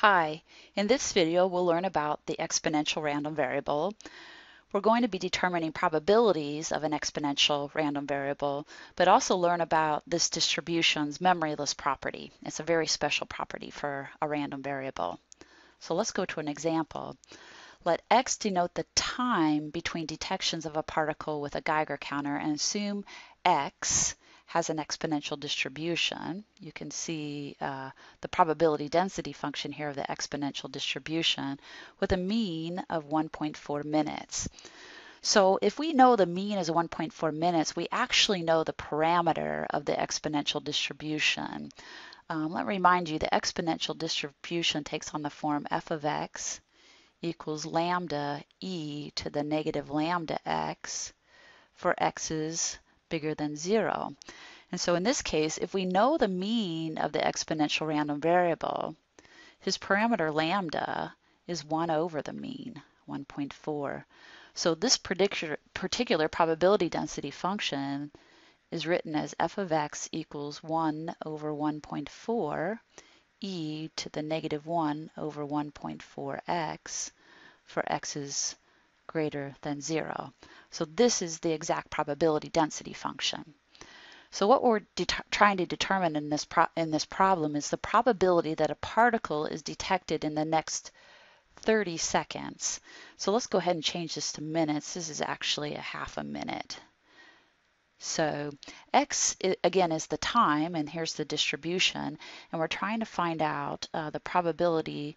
Hi, in this video we'll learn about the exponential random variable. We're going to be determining probabilities of an exponential random variable, but also learn about this distribution's memoryless property. It's a very special property for a random variable. So let's go to an example. Let x denote the time between detections of a particle with a Geiger counter and assume x has an exponential distribution. You can see uh, the probability density function here of the exponential distribution with a mean of 1.4 minutes. So if we know the mean is 1.4 minutes, we actually know the parameter of the exponential distribution. Um, let me remind you, the exponential distribution takes on the form f of x equals lambda e to the negative lambda x for x's bigger than zero. And so in this case, if we know the mean of the exponential random variable, his parameter lambda is 1 over the mean, 1.4. So this particular probability density function is written as f of x equals 1 over 1.4 e to the negative 1 over 1.4x for x's greater than 0. So this is the exact probability density function. So what we're trying to determine in this, in this problem is the probability that a particle is detected in the next 30 seconds. So let's go ahead and change this to minutes. This is actually a half a minute. So x, again, is the time, and here's the distribution, and we're trying to find out uh, the probability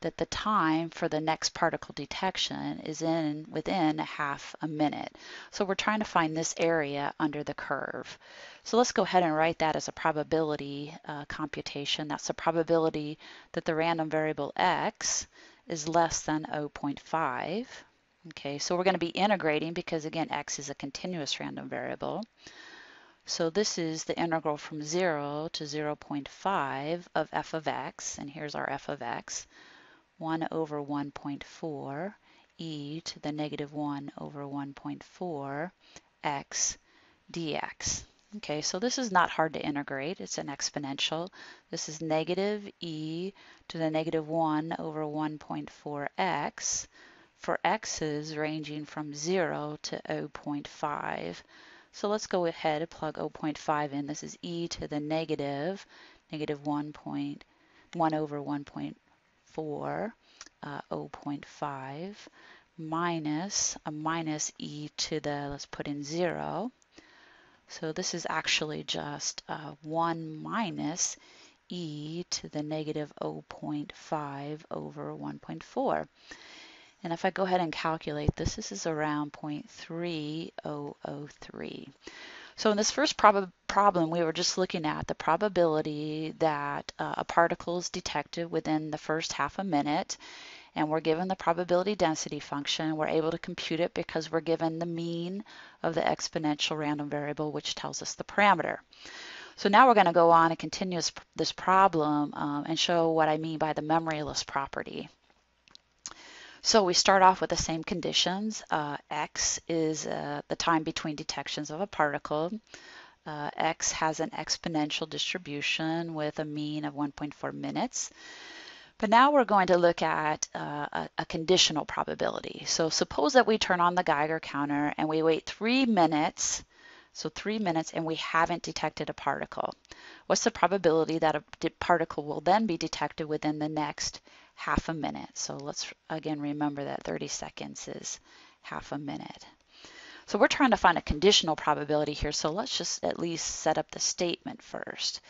that the time for the next particle detection is in within a half a minute. So we're trying to find this area under the curve. So let's go ahead and write that as a probability uh, computation. That's the probability that the random variable x is less than 0.5. Okay, so we're going to be integrating because again x is a continuous random variable. So this is the integral from 0 to 0.5 of f of x, and here's our f of x. 1 over 1.4 e to the negative 1 over 1.4 x dx. Okay, so this is not hard to integrate. It's an exponential. This is negative e to the negative 1 over 1.4x for x's ranging from 0 to 0.5. So let's go ahead and plug 0.5 in. This is e to the negative, negative 1.1 over 1.4 4, uh, 0.5 minus a minus e to the, let's put in 0. So this is actually just uh, 1 minus e to the negative 0.5 over 1.4. And if I go ahead and calculate this, this is around 0.3003. So in this first prob problem, we were just looking at the probability that uh, a particle is detected within the first half a minute, and we're given the probability density function. We're able to compute it because we're given the mean of the exponential random variable, which tells us the parameter. So now we're going to go on and continue this problem um, and show what I mean by the memoryless property. So we start off with the same conditions. Uh, x is uh, the time between detections of a particle. Uh, x has an exponential distribution with a mean of 1.4 minutes. But now we're going to look at uh, a, a, conditional probability. So suppose that we turn on the Geiger counter and we wait three minutes, so three minutes, and we haven't detected a particle. What's the probability that a particle will then be detected within the next half a minute. So let's again remember that 30 seconds is half a minute. So we're trying to find a conditional probability here. So let's just at least set up the statement first.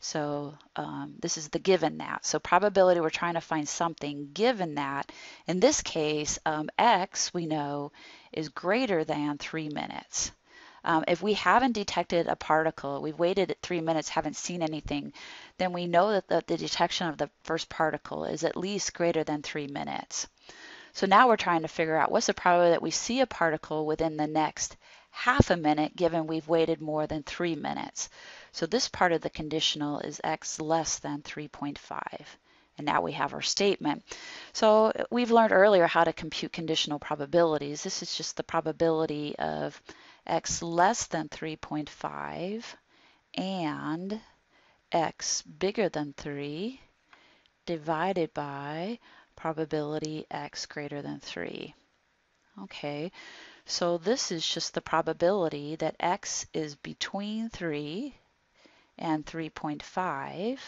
So um, this is the given that. So probability, we're trying to find something given that. In this case, um, x, we know, is greater than three minutes. Um, if we haven't detected a particle, we've waited three minutes, haven't seen anything, then we know that the, the detection of the first particle is at least greater than three minutes. So now we're trying to figure out what's the probability that we see a particle within the next half a minute given we've waited more than three minutes. So this part of the conditional is x less than 3.5. And now we have our statement. So we've learned earlier how to compute conditional probabilities. This is just the probability of x less than 3.5 and x bigger than 3 divided by probability x greater than 3. Okay, so this is just the probability that x is between 3 and 3.5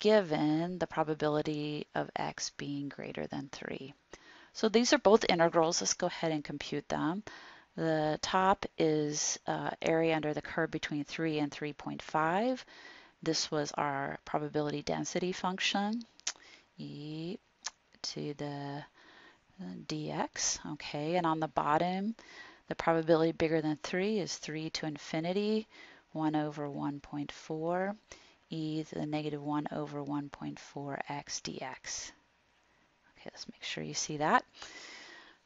given the probability of x being greater than 3. So these are both integrals. Let's go ahead and compute them. The top is uh, area under the curve between 3 and 3.5. This was our probability density function, e to the uh, dx. Okay, and on the bottom, the probability bigger than 3 is 3 to infinity, 1 over 1.4, e to the negative 1 over 1.4 x dx. Okay, let's make sure you see that.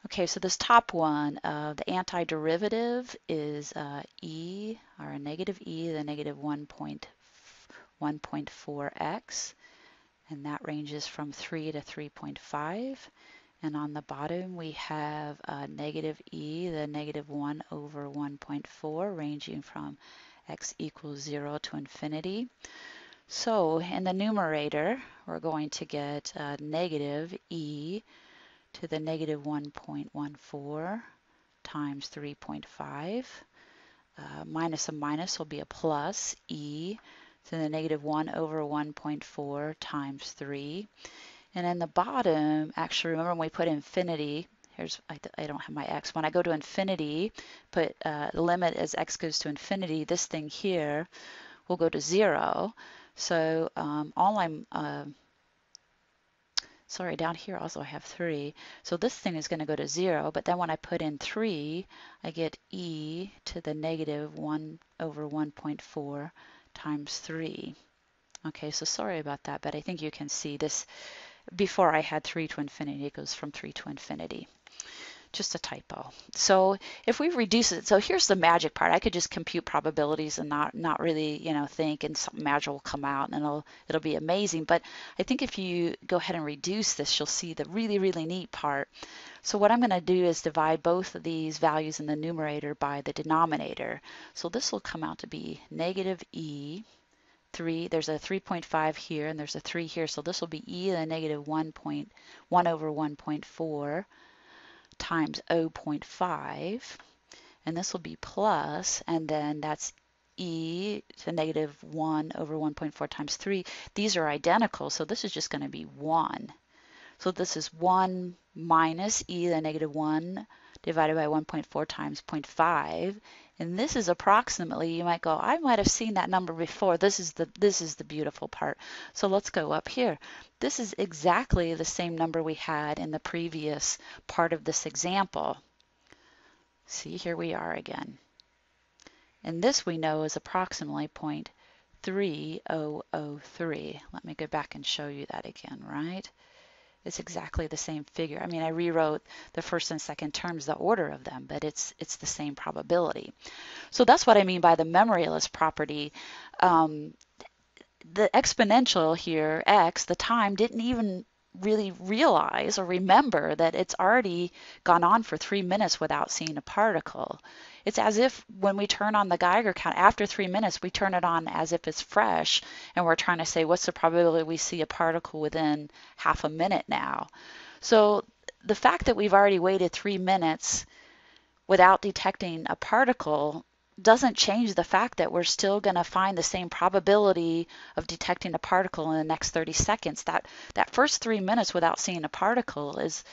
Okay, so this top one, uh, the antiderivative is uh, e, or a negative e, the negative 1.4x, and that ranges from 3 to 3.5. And on the bottom, we have uh, negative e, the negative 1 over 1.4, ranging from x equals 0 to infinity. So in the numerator, we're going to get uh, negative e to the negative 1.14 times 3.5. Uh, minus a minus will be a plus e to the negative 1 over 1.4 times 3. And in the bottom, actually remember when we put infinity, here's, I, I don't have my x. When I go to infinity, put uh, limit as x goes to infinity, this thing here will go to 0. So um, all I'm, uh, sorry, down here also I have 3. So this thing is going to go to 0, but then when I put in 3, I get e to the negative 1 over 1.4 times 3. Okay, so sorry about that, but I think you can see this. Before I had 3 to infinity, it goes from 3 to infinity just a typo. So if we reduce it, so here's the magic part. I could just compute probabilities and not not really, you know, think and something magic will come out and it'll it'll be amazing. But I think if you go ahead and reduce this, you'll see the really, really neat part. So what I'm going to do is divide both of these values in the numerator by the denominator. So this will come out to be negative e 3, there's a 3.5 here and there's a 3 here, so this will be e to the negative 1.1 over 1.4 times 0.5, and this will be plus, and then that's e to negative 1 over 1.4 times 3. These are identical, so this is just going to be 1. So this is 1 minus e to the negative 1 divided by 1.4 times 0.5. And this is approximately, you might go, I might have seen that number before. This is the this is the beautiful part. So let's go up here. This is exactly the same number we had in the previous part of this example. See, here we are again. And this we know is approximately 0.3003. Let me go back and show you that again, right? It's exactly the same figure. I mean, I rewrote the first and second terms, the order of them, but it's it's the same probability. So that's what I mean by the memoryless property. Um, the exponential here, x, the time, didn't even really realize or remember that it's already gone on for three minutes without seeing a particle. It's as if when we turn on the Geiger count, after three minutes, we turn it on as if it's fresh, and we're trying to say, what's the probability we see a particle within half a minute now? So the fact that we've already waited three minutes without detecting a particle doesn't change the fact that we're still going to find the same probability of detecting a particle in the next 30 seconds. That that first three minutes without seeing a particle is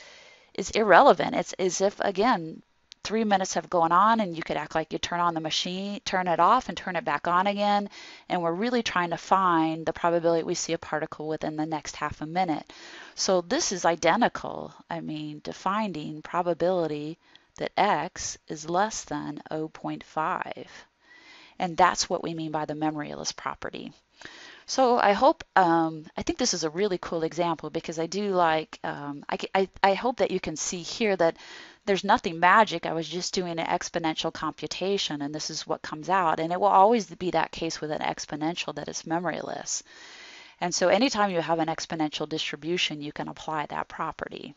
is irrelevant. It's as if again three minutes have gone on and you could act like you turn on the machine, turn it off and turn it back on again. And we're really trying to find the probability we see a particle within the next half a minute. So this is identical. I mean, defining probability that x is less than 0.5. And that's what we mean by the memoryless property. So I hope, um, I think this is a really cool example because I do like, um, I, I, I hope that you can see here that there's nothing magic. I was just doing an exponential computation and this is what comes out. And it will always be that case with an exponential that is memoryless. And so anytime you have an exponential distribution, you can apply that property.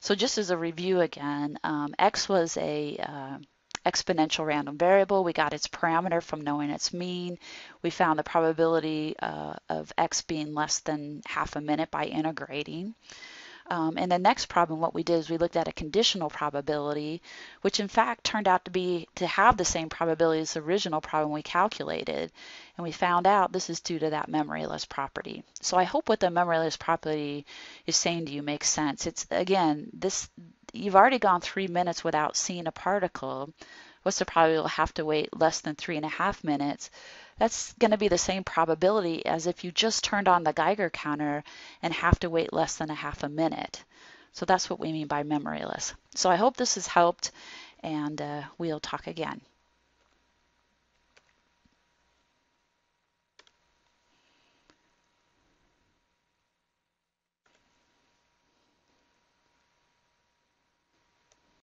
So just as a review again, um, X was a uh, exponential random variable. We got its parameter from knowing its mean. We found the probability uh, of x being less than half a minute by integrating. Um, and the next problem, what we did is we looked at a conditional probability, which in fact turned out to be to have the same probability as the original problem we calculated. And we found out this is due to that memoryless property. So I hope what the memoryless property is saying to you makes sense. It's again, this you've already gone three minutes without seeing a particle. What's the probability you'll have to wait less than three and a half minutes? That's going to be the same probability as if you just turned on the Geiger counter and have to wait less than a half a minute. So that's what we mean by memoryless. So I hope this has helped and uh, we'll talk again.